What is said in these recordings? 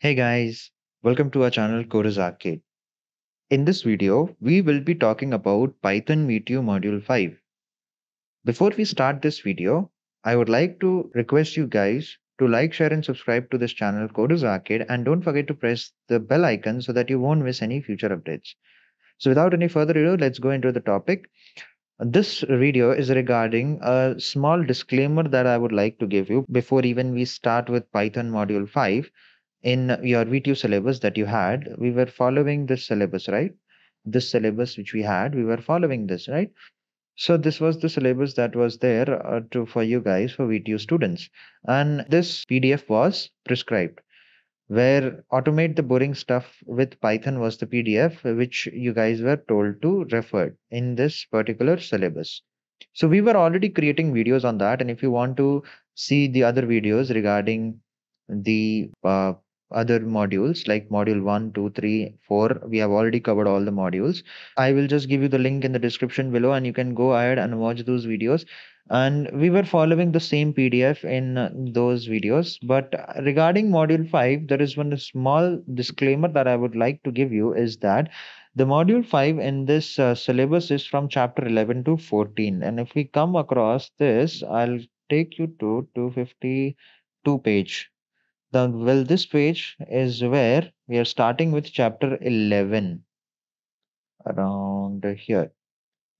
Hey guys, welcome to our channel Coders Arcade. In this video, we will be talking about Python VTU Module 5. Before we start this video, I would like to request you guys to like, share and subscribe to this channel Coders Arcade and don't forget to press the bell icon so that you won't miss any future updates. So without any further ado, let's go into the topic. This video is regarding a small disclaimer that I would like to give you before even we start with Python Module 5 in your VTU syllabus that you had, we were following this syllabus, right? This syllabus which we had, we were following this, right? So this was the syllabus that was there uh, to for you guys for VTU students, and this PDF was prescribed. Where automate the boring stuff with Python was the PDF which you guys were told to refer in this particular syllabus. So we were already creating videos on that, and if you want to see the other videos regarding the uh, other modules like module 1 2 3 4 we have already covered all the modules. I will just give you the link in the description below and you can go ahead and watch those videos. And we were following the same pdf in uh, those videos but regarding module 5 there is one small disclaimer that i would like to give you is that the module 5 in this uh, syllabus is from chapter 11 to 14 and if we come across this i'll take you to 252 page the well, this page is where we are starting with chapter 11 around here.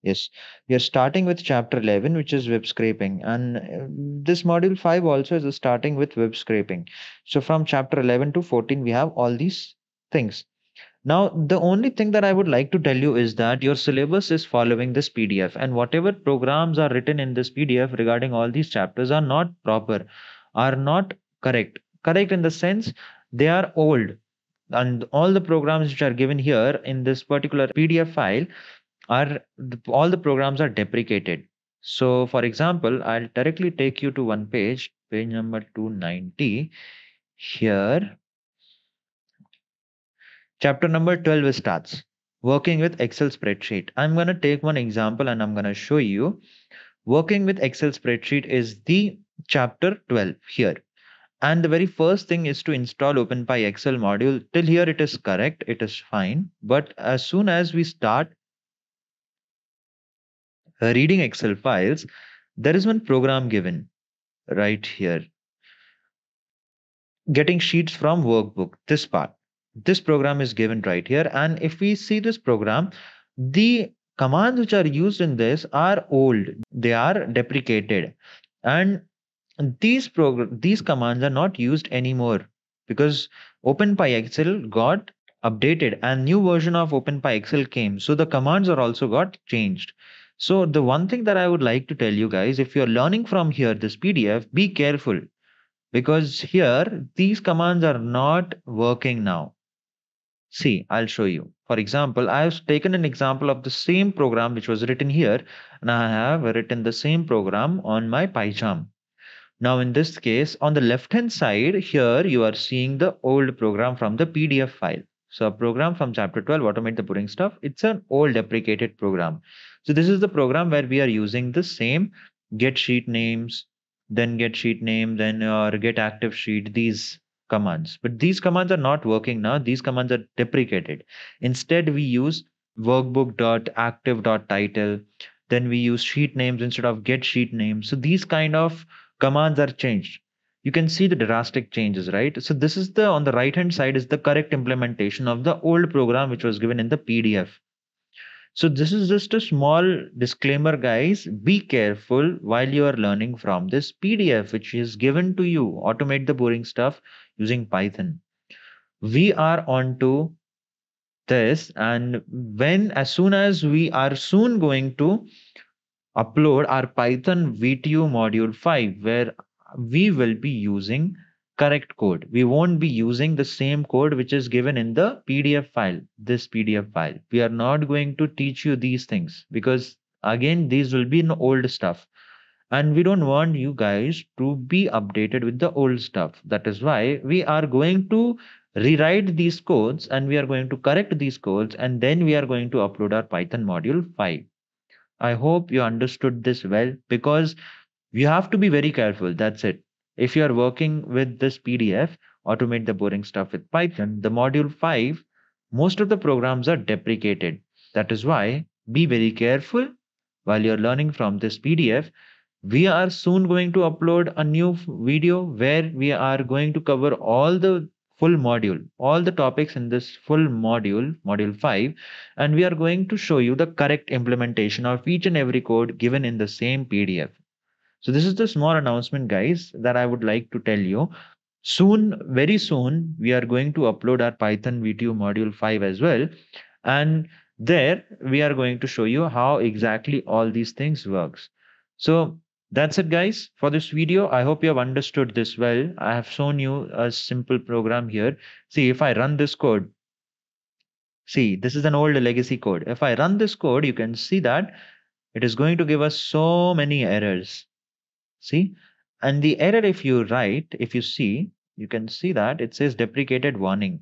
Yes, we are starting with chapter 11, which is web scraping. And uh, this module 5 also is starting with web scraping. So from chapter 11 to 14, we have all these things. Now, the only thing that I would like to tell you is that your syllabus is following this PDF, and whatever programs are written in this PDF regarding all these chapters are not proper, are not correct correct in the sense they are old. And all the programs which are given here in this particular pdf file are all the programs are deprecated. So for example i'll directly take you to one page page number 290 here chapter number 12 starts. Working with excel spreadsheet. I'm going to take one example and i'm going to show you. Working with excel spreadsheet is the chapter 12 here and the very first thing is to install OpenPyXL module. Till here it is correct, it is fine. But as soon as we start reading Excel files, there is one program given right here. Getting sheets from workbook, this part. This program is given right here. And if we see this program, the commands which are used in this are old. They are deprecated. And these progr- these commands are not used anymore because OpenPyXL got updated and new version of OpenPyXL came. So the commands are also got changed. So the one thing that I would like to tell you guys, if you're learning from here this PDF, be careful because here these commands are not working now. See, I'll show you. For example, I have taken an example of the same program which was written here and I have written the same program on my PyCharm. Now in this case, on the left hand side here, you are seeing the old program from the PDF file. So a program from chapter 12, automate the boring stuff. It's an old deprecated program. So this is the program where we are using the same get sheet names, then get sheet name, then or get active sheet, these commands. But these commands are not working now. These commands are deprecated. Instead, we use workbook.active.title. Then we use sheet names instead of get sheet names. So these kind of commands are changed. You can see the drastic changes right? So this is the on the right hand side is the correct implementation of the old program which was given in the pdf so this is just a small disclaimer guys. Be careful while you are learning from this pdf which is given to you. Automate the boring stuff using python. We are on to this and when as soon as we are soon going to upload our Python VTU module 5 where we will be using correct code. We won't be using the same code which is given in the PDF file, this PDF file. We are not going to teach you these things because again, these will be in old stuff. And we don't want you guys to be updated with the old stuff. That is why we are going to rewrite these codes and we are going to correct these codes and then we are going to upload our Python module 5. I hope you understood this well because you have to be very careful. That's it. If you are working with this PDF, automate the boring stuff with Python, the module 5, most of the programs are deprecated. That is why be very careful while you're learning from this PDF. We are soon going to upload a new video where we are going to cover all the full module, all the topics in this full module, module 5, and we are going to show you the correct implementation of each and every code given in the same PDF. So this is the small announcement, guys, that I would like to tell you. Soon, very soon, we are going to upload our Python VTU module 5 as well. And there we are going to show you how exactly all these things works. So that's it guys for this video. I hope you have understood this well. I have shown you a simple program here. See if I run this code, see this is an old legacy code. If I run this code, you can see that it is going to give us so many errors. See, and the error if you write, if you see, you can see that it says deprecated warning.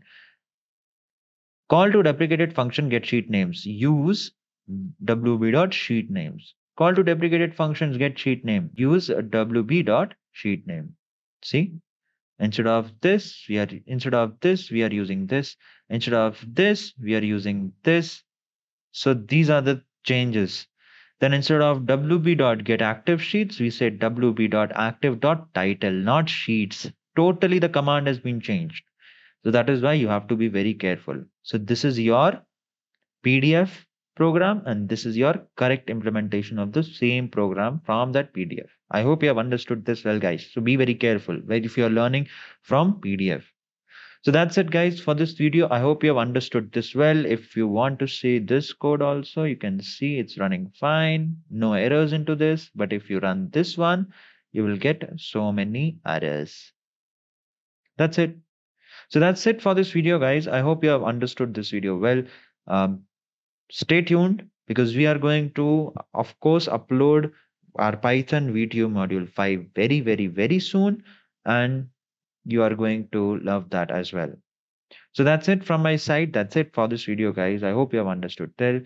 Call to deprecated function get sheet names. Use wb dot sheet names. Call to deprecated functions get sheet name. Use wb dot sheet name. See, instead of this, we are instead of this, we are using this. Instead of this, we are using this. So these are the changes. Then instead of wb dot get active sheets, we say wb dot active dot title, not sheets. Totally the command has been changed. So that is why you have to be very careful. So this is your PDF program and this is your correct implementation of the same program from that PDF. I hope you have understood this well guys. So be very careful if you are learning from PDF. So that's it guys for this video. I hope you have understood this well. If you want to see this code also, you can see it's running fine. No errors into this. But if you run this one, you will get so many errors. That's it. So that's it for this video guys. I hope you have understood this video well. Um, stay tuned because we are going to of course upload our Python VTU module 5 very very very soon and you are going to love that as well. So that's it from my side. That's it for this video, guys. I hope you have understood. Till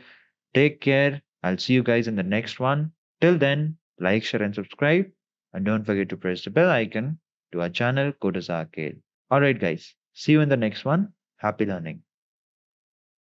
take care. I'll see you guys in the next one. Till then, like, share, and subscribe. And don't forget to press the bell icon to our channel, Coders Arcade. Alright, guys. See you in the next one. Happy learning.